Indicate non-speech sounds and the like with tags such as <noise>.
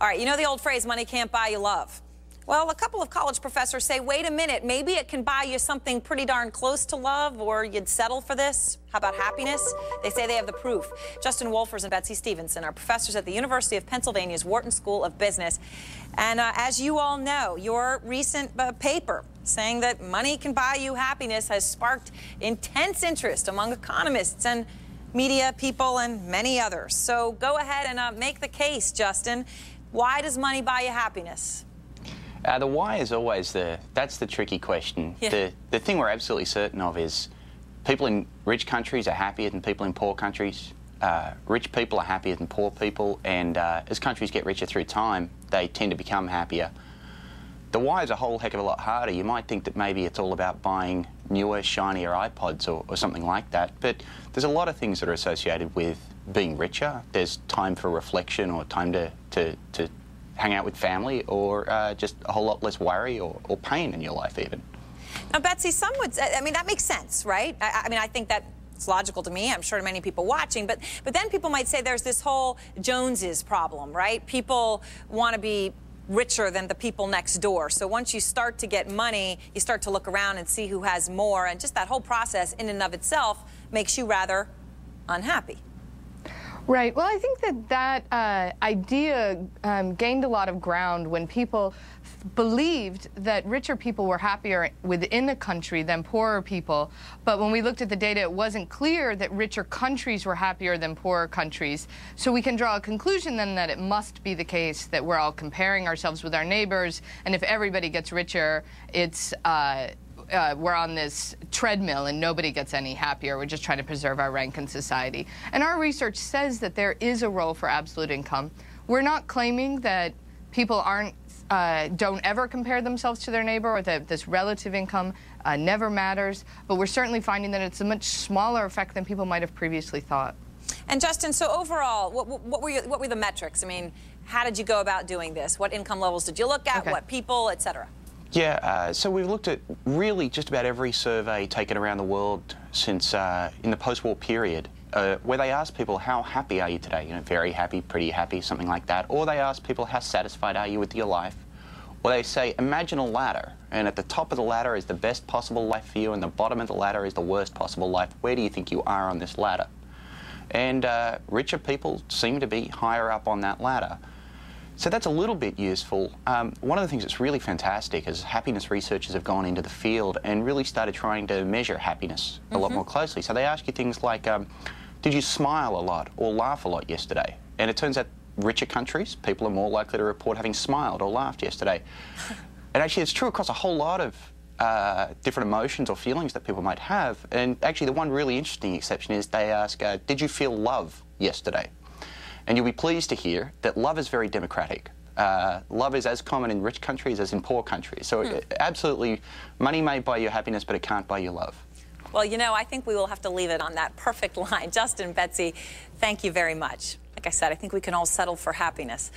All right, you know the old phrase, money can't buy you love. Well, a couple of college professors say, wait a minute, maybe it can buy you something pretty darn close to love, or you'd settle for this. How about happiness? They say they have the proof. Justin Wolfers and Betsey Stevenson are professors at the University of Pennsylvania's Wharton School of Business. And uh, as you all know, your recent uh, paper saying that money can buy you happiness has sparked intense interest among economists and media people and many others. So go ahead and uh, make the case, Justin. Why does money buy you happiness? Uh, the why is always the, that's the tricky question. Yeah. The, the thing we're absolutely certain of is people in rich countries are happier than people in poor countries. Uh, rich people are happier than poor people, and uh, as countries get richer through time, they tend to become happier. The why is a whole heck of a lot harder. You might think that maybe it's all about buying newer, shinier iPods or, or something like that, but there's a lot of things that are associated with being richer. There's time for reflection or time to, to, to hang out with family or uh, just a whole lot less worry or, or pain in your life even. Now, Betsey, some would, I mean, that makes sense, right? I, I mean, I think that it's logical to me. I'm sure to many people watching, but but then people might say there's this whole Joneses problem, right? People want to be richer than the people next door. So once you start to get money, you start to look around and see who has more, and just that whole process in and of itself makes you rather unhappy. Right. Well, I think that that uh, idea um, gained a lot of ground when people believed that richer people were happier within a country than poorer people. But when we looked at the data, it wasn't clear that richer countries were happier than poorer countries. So we can draw a conclusion then that it must be the case that we're all comparing ourselves with our neighbors, and if everybody gets richer, it's uh, uh, we're on this treadmill and nobody gets any happier. We're just trying to preserve our rank in society. And our research says that there is a role for absolute income. We're not claiming that people aren't uh, don't ever compare themselves to their neighbor or that this relative income uh, never matters, but we're certainly finding that it's a much smaller effect than people might have previously thought. And Justin, so overall, what, what were your, what were the metrics? I mean, how did you go about doing this? What income levels did you look at? Okay. What people, et cetera? Yeah, uh, so we've looked at really just about every survey taken around the world since uh, in the post-war period, uh, where they ask people, how happy are you today? You know, very happy, pretty happy, something like that. Or they ask people, how satisfied are you with your life? Or they say, imagine a ladder, and at the top of the ladder is the best possible life for you, and the bottom of the ladder is the worst possible life. Where do you think you are on this ladder? And uh, richer people seem to be higher up on that ladder. So that's a little bit useful. Um, one of the things that's really fantastic is happiness researchers have gone into the field and really started trying to measure happiness a lot more closely. So they ask you things like, um, did you smile a lot or laugh a lot yesterday? And it turns out richer countries, people are more likely to report having smiled or laughed yesterday. and actually it's true across a whole lot of uh, different emotions or feelings that people might have. And actually the one really interesting exception is they ask, uh, did you feel love yesterday? And you'll be pleased to hear that love is very democratic. Uh, love is as common in rich countries as in poor countries. So uh, absolutely, money may buy you happiness, but it can't buy you love. Well, you know, I think we will have to leave it on that perfect <laughs> line. Justin, Betsey, thank you very much. Like I said, I think we can all settle for happiness.